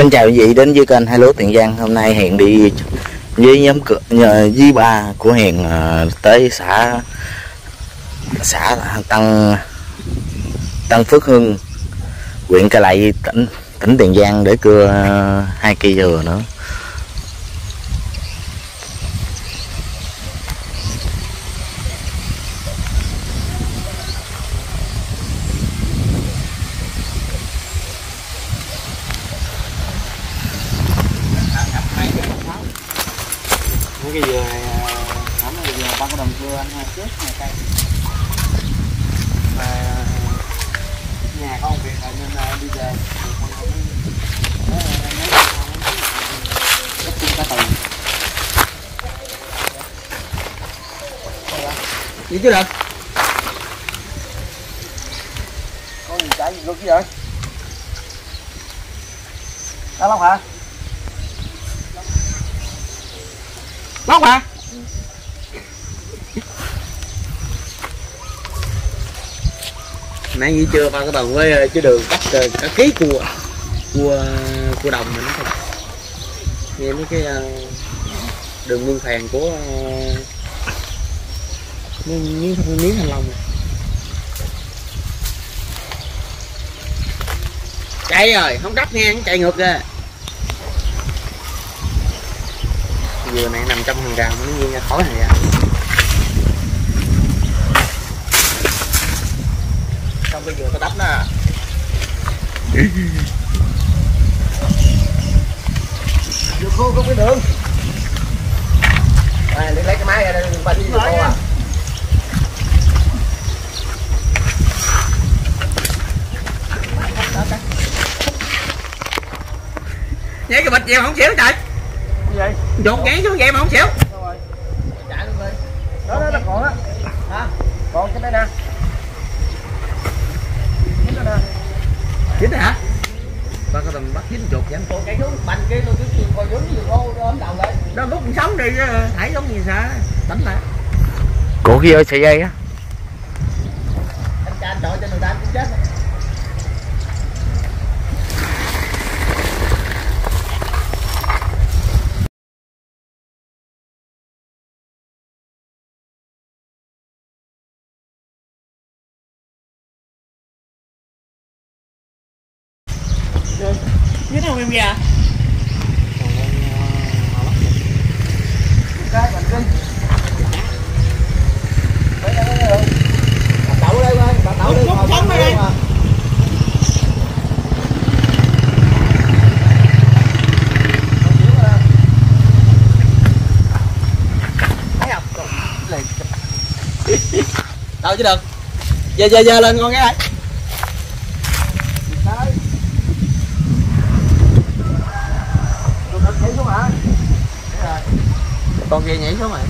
Xin chào quý vị đến với kênh Hai Lúa Tiền Giang. Hôm nay Hiền đi với nhóm cự- với ba của Hiền ờ, tới xã xã tăng tăng Phước Hưng, huyện Cà Lậy, tỉnh tỉnh Tiền Giang để cưa ờ, hai cây dừa nữa mấy cái dừa này hổng là dừa ba cái đồng cưa anh hai trước hai cây mà nhà có một việc rồi nên là đi về thì không có mấy mấy rất chung cả tuần gì chứ được có gì chạy gì chứ vậy? Đó lóc hả? Lóc hả? Nãy nghỉ trưa ba cái đồng với ờ, chứ đường cắt ờ, cả ký cua cua cua đồng mình thôi nghe mấy cái ờ, đường mương phèn của miếng miếng miếng thanh long chạy rồi không cắt nghe chạy ngược ra dừa này nằm trong hàng rào nó nhiên ra khỏi hàng rào. Trong cái dừa tao đắp nè dừa khô không cái đường. À, lấy cái máy ra đây ba đi dừa khô à nhảy cái bịch gì mà không xỉu trời. Vậy dột nhảy xuống vậy mà không xỉu. Chạy luôn đi. Đó đó nó còn á. Hả? Còn cái đây nè. Cái đó nè. Dính hả? Ba cái tầm bắt dính chuột vậy. Còn cái xuống bành kia tôi cứ chìm coi như khô đó ấm đầu lại nó lúc sống đi chứ thảy giống gì sao? Tỉnh lại. Của kia sợi dây á. Anh cha anh chọi cho người ta cũng chết dính không em gà cái bành kinh Đây, đây, đây, đây. Bà đậu đây ơi bà đậu đây Lúc ngồi sống bên đây. đây mà. thấy không Liền. đâu chứ được giờ giờ giờ lên con cái Đây. Con kia nhảy xuống rồi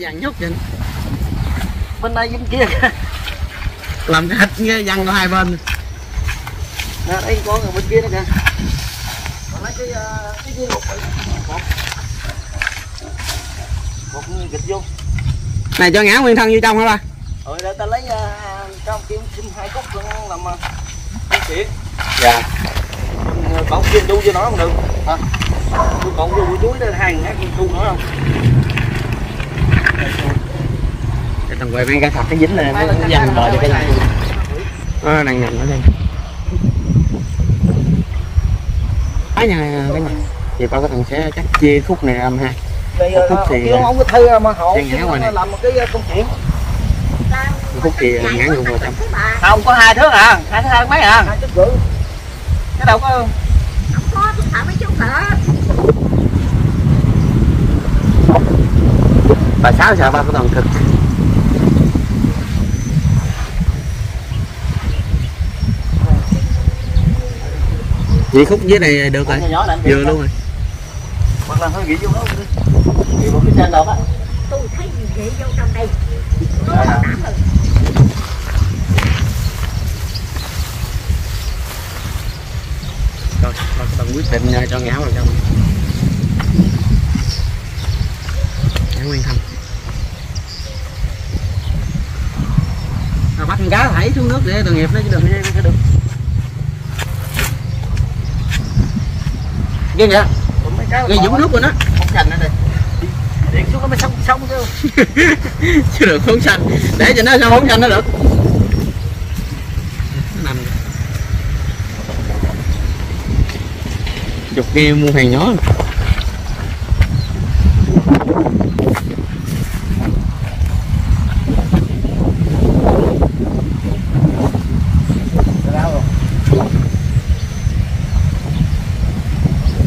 dàn nhốt vậy. Bên đây bên kia. Làm cái hịch nghe dằn có hai bên. Nè, đây có người bên kia nữa kìa. Còn lấy cái ờ, cái dưa lục một một gịch vô. Này cho ngã nguyên thân vô trong hả ba? Rồi để ta lấy trong kiếm xin hai cốc luôn làm công chuyện dạ. Cậu kia đu cho nó không được. Hả? Tôi cậu vô chuối lên ngàn cái đu nữa không cái thằng quay mấy cái thật cái dính này nó dằn rồi cho cái này. Nó đang nằm ở đây. Cái nhà cái nhà. Thì coi cái thằng sẽ chắc chia khúc này âm ha. Phút thì- ông không có thư mà họ này. làm một cái uh, công chuyện. Khúc thì ngã ngược vào trong. Không có hai thước à. Hai thước hai mấy à? Hai thước rưỡi. Cái đâu có bà sáu sợ ba cái toàn thực. Vậy khúc dưới này được rồi. Vừa luôn rồi. Hoặc là hơi nghĩ vô đó. Đi nghĩ một cái chân đầu á tôi thấy gì vậy vô trong đây? Nó bảo đảm rồi rồi đồng quyết định uh, cho ngã vào trong. Ngã nguyên thân à, bắt con cá thảy xuống nước để tội nghiệp nó chứ đừng nghe cái được. Ghê vậy? Ghê dũng nước rồi đó không chành nữa đây. Điện xuống nó mới xong xong chứ. Chứ được phóng xanh để cho nó sao phóng xanh nó được. Nó nằm. Chục nghe mua hàng nhỏ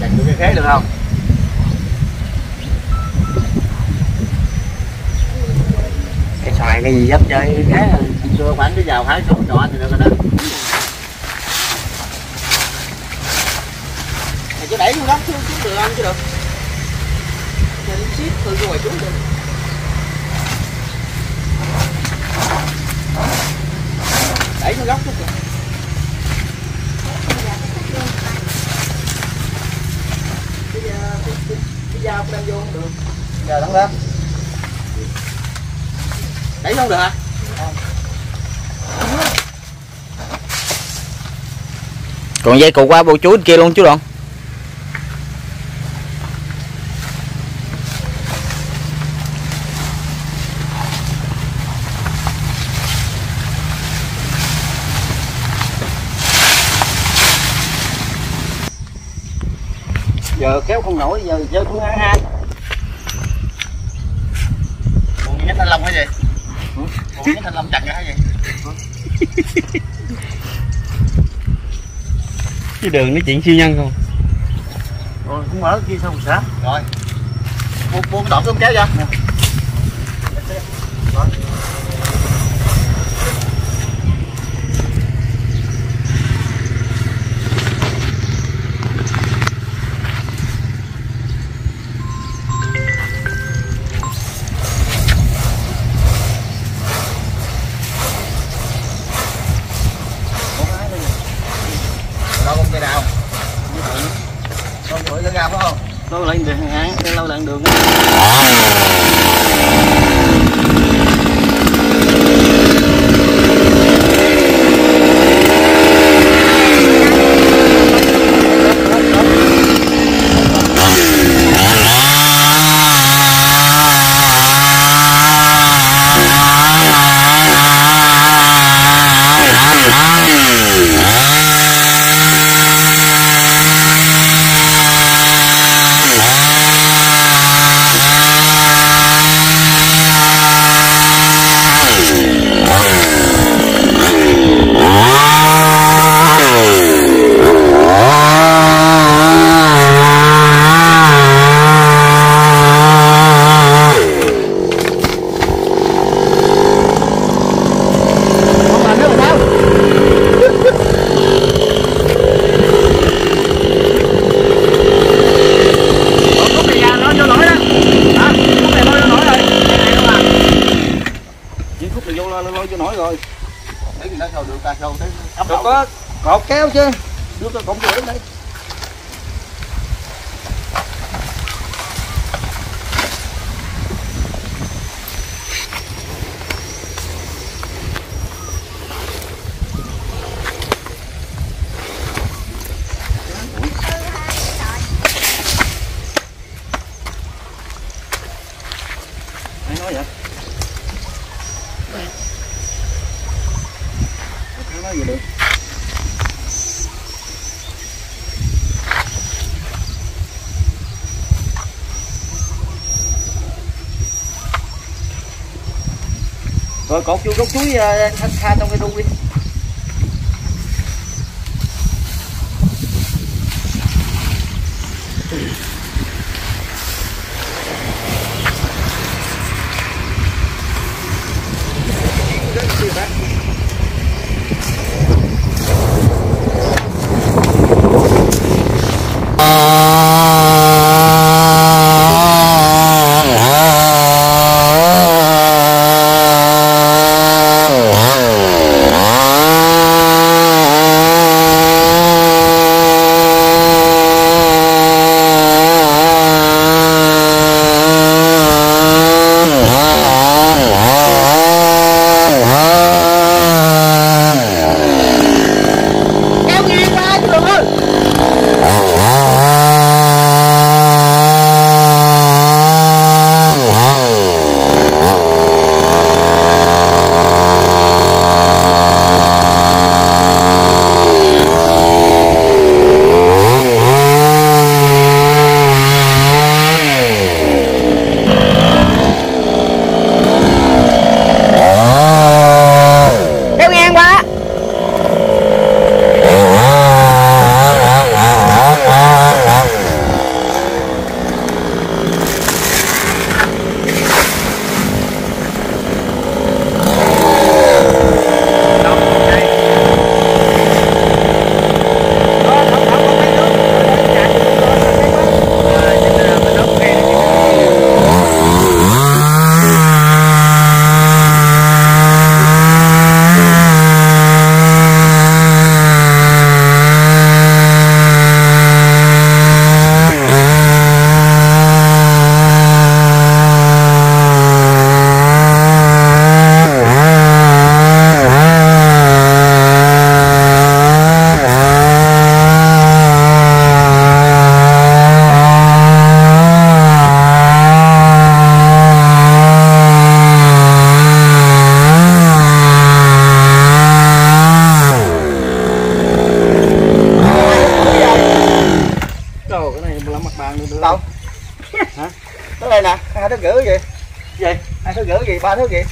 chành được cái khế được không cái gì dấp chơi cái xưa khoảng cái vào hái chỗ trọ thì được rồi đó. Mày cứ đẩy luôn đó, xuống xuống được ăn chứ được. Nhìn ship từ ngoài xuống được Đẩy nó góc xuống được cái dao đem vô không được. Giờ đóng lên Đẩy không được hả? còn dây cục qua bộ chuối kia luôn chú đoạn giờ kéo không nổi giờ chơi phương án hai còn cái thanh long cái gì còn cái thanh long chặt cái gì Chứ đường nói chuyện siêu nhân không? Rồi cũng mở kia xong sáng rồi. Buông buông đoạn cơm kéo ra rồi đâu con cây đào con bưởi lên ra phải không Lâu lại đường hả? Lâu lại đường Hãy subscribe cho kênh Ghiền Mì Gõ Để không bỏ lỡ ta không tới cắm Đâu đầu có cột kéo chứ đưa cái cột rưỡi đây ai nói vậy Ai nói gì được rồi cột vô gốc chuối ờ, tha, tha trong cái đu đi ba thước gì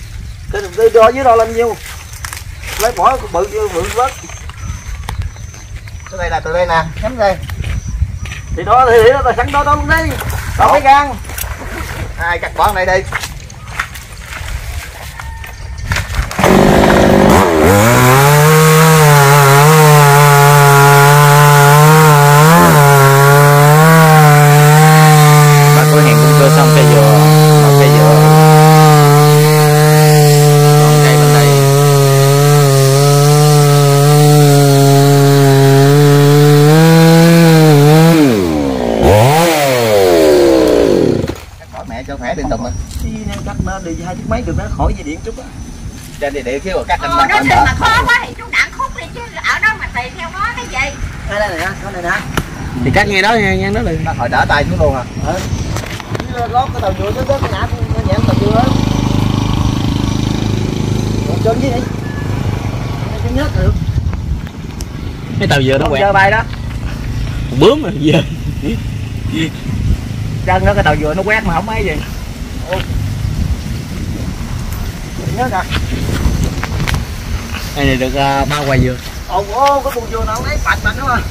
Cái tôi đo với đo lên nhiêu? Lấy bỏ bự vô bự vớt tới đây nè từ đây nè nhắm đây. Thì đó thì nó sẵn đó đó luôn đi. Đo cái gan ai cắt bỏ này đi bà của hẹn cũng chưa xong cây dừa một cây dừa còn cây bên đây cắt bỏ mẹ cho khỏe đi tùng á Đi nè, cắt nó đi hai chiếc máy được nó khỏi dây điện chút á. Trên đi điện kêu cắt anh Ờ, đó thì mở mà khó quá thì chú đặng khúc đi chứ ở đó mà tùy theo nó cái gì Đây đây nè, cái này nè. Thì cắt nghe đó nghe nghe nó liền. Nó hồi đỡ tay xuống luôn à. Cái lót cái tàu dừa tới tới cái nạp nó nhẹ tàu dừa Còn chân với đi Chân nhất được. Cái tàu dừa nó quẹt. chơi bay đó. Bướm rồi dừa chân đó cái tàu dừa nó quét mà không mấy gì Nhớ nè đây này được uh, ba quầy dừa Ồ, cái bùn dừa nào lấy bạch bạch đúng không?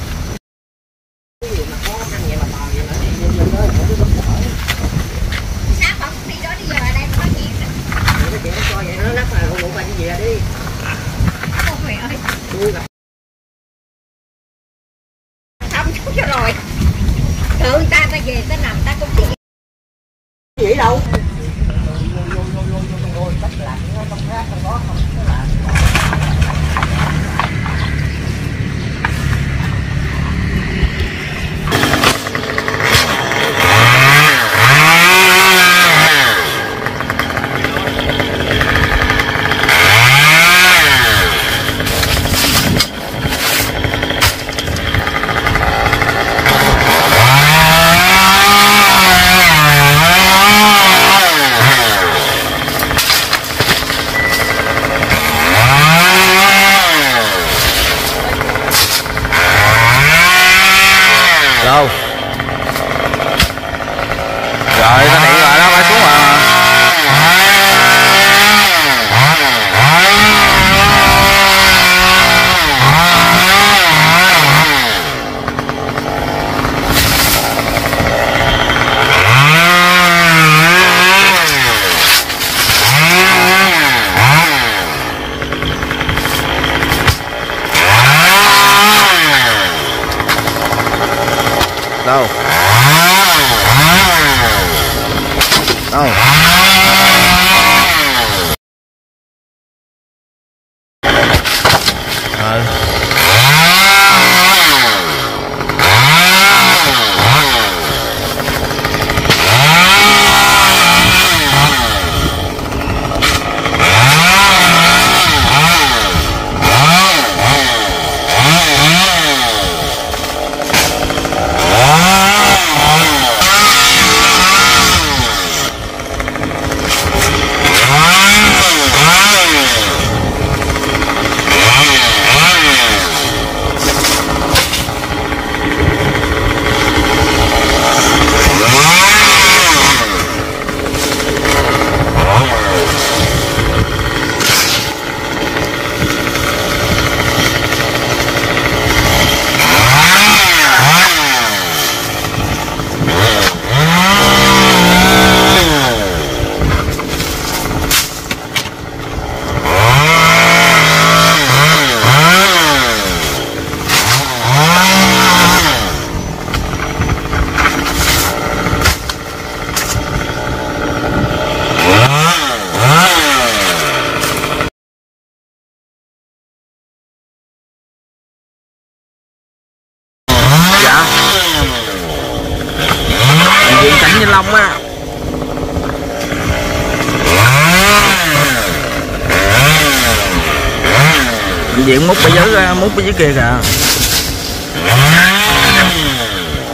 Bệnh viện mút ở dưới mút ở dưới kia kìa.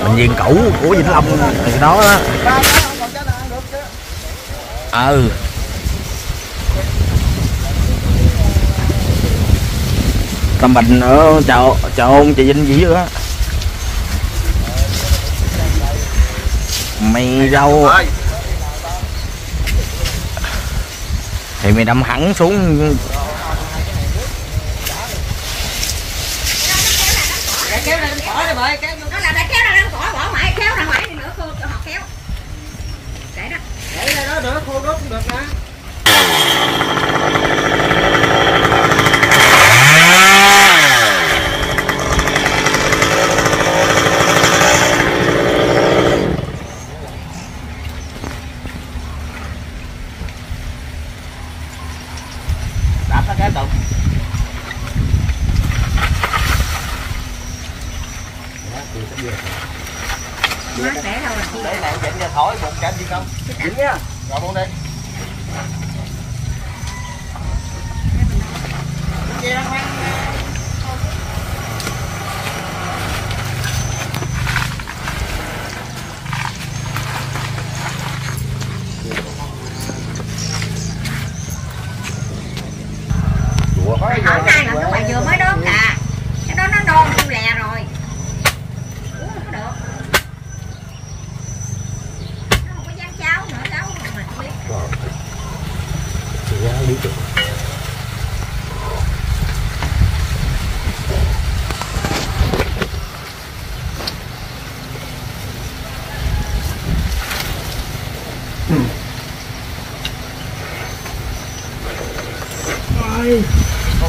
Bệnh viện cũ của Vĩnh Long từ đó. Đó ừ. Tâm Bình ở chợ chợ ông chị Vinh gì nữa? mày rau. Thì mày đâm hẳn xuống kéo lên khỏi đi bởi kéo nó là đã kéo ra đang cỏ bỏ mãi kéo ra ngoài đi nữa cô cho họ kéo để đó để ra đó nữa khô đốt cũng được nè đạp nó cái tục má đâu chi để này chỉnh ra thổi một chỉnh gì không? Chỉnh nha. Rồi buông đi. Hôm nay là chúng mày vừa mới đốt à cái đó nó non không lè rồi uống không được nó không có dám cháo nữa cháo mà mình biết không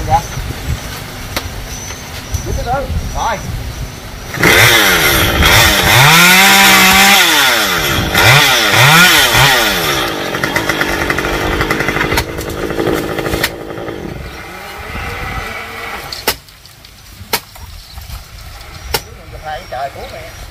dạ Đứng từ từ rồi trời cuốn nè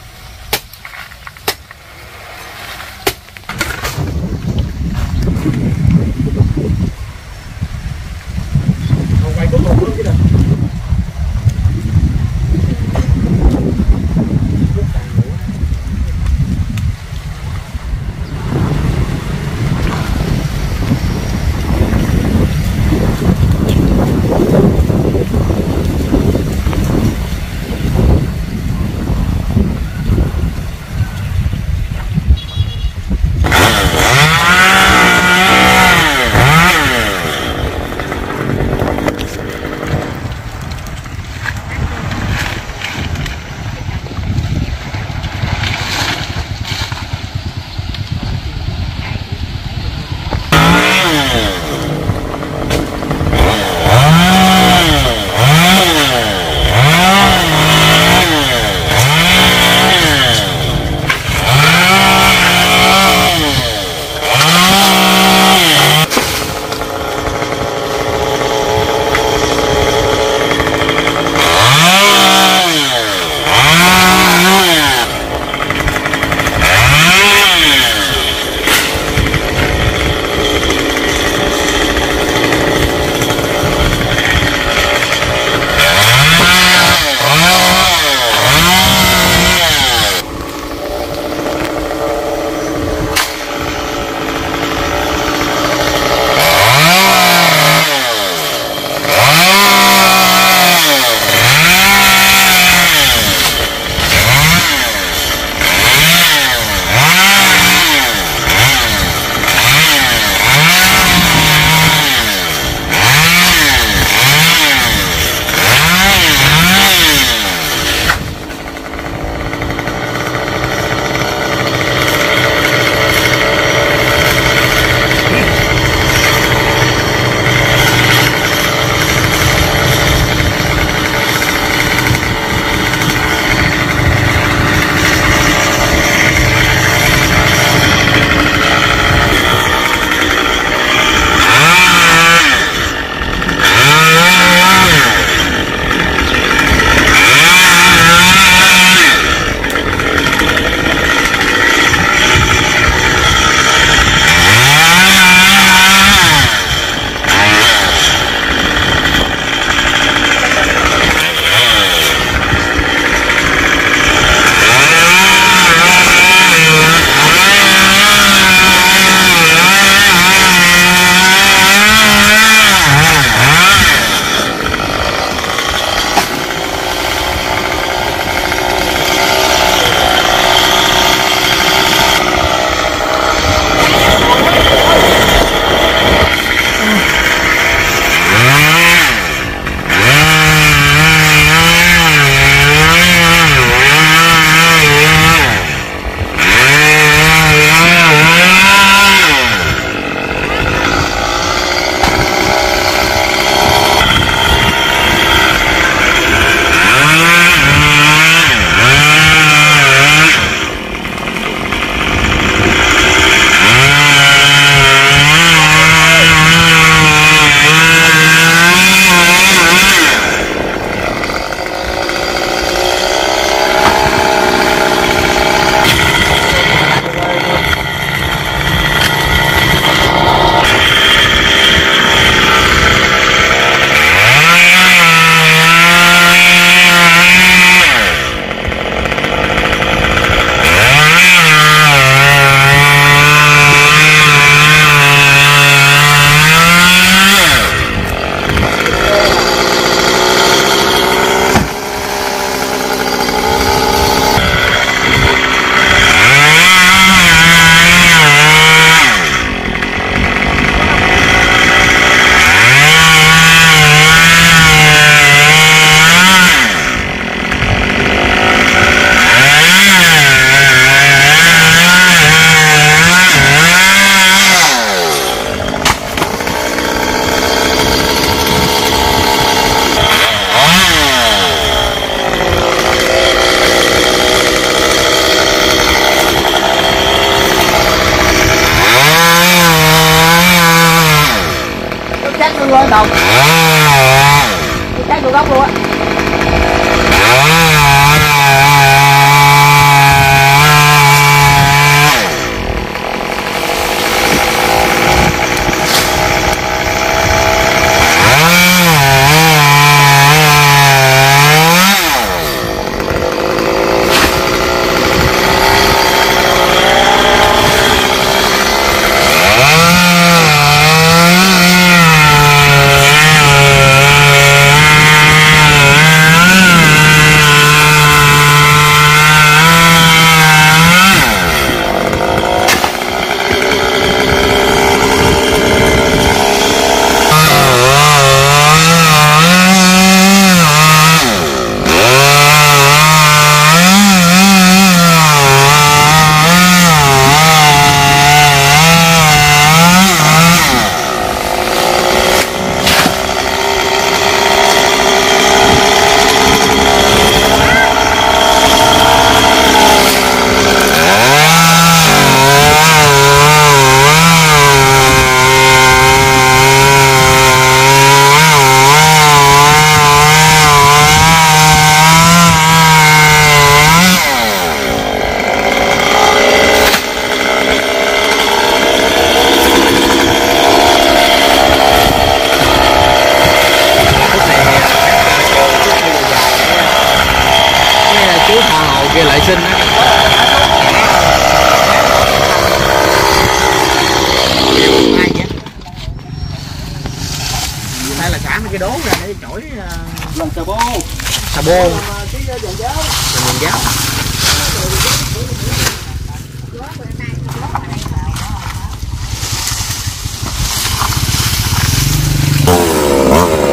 Oh.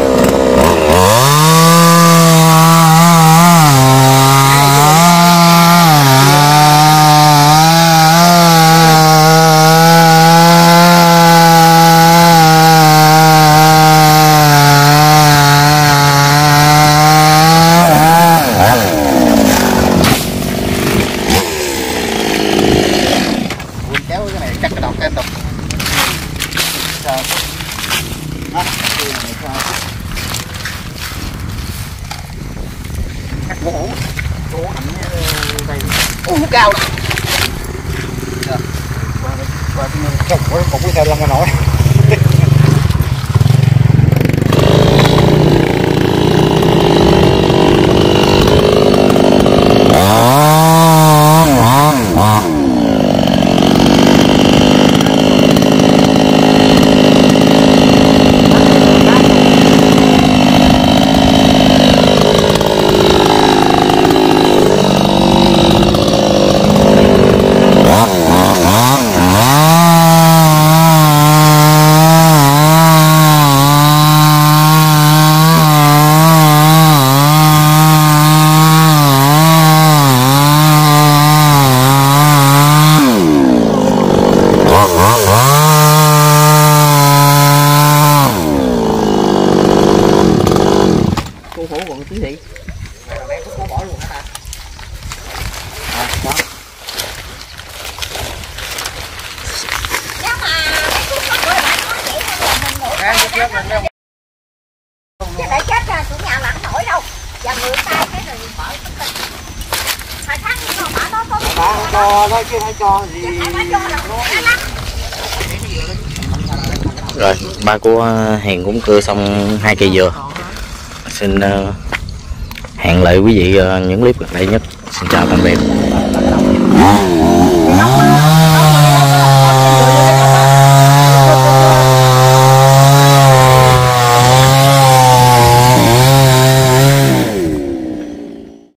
ba của ờ, hàng cũng cưa xong hai cây dừa. Xin ờ, hẹn lại quý vị ờ, những clip gần đây nhất.